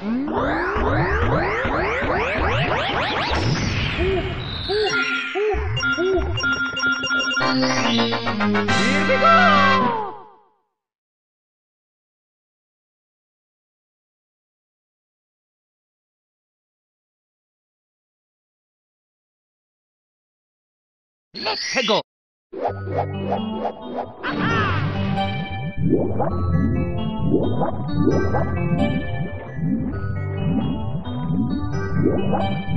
Let's go! Aha! What?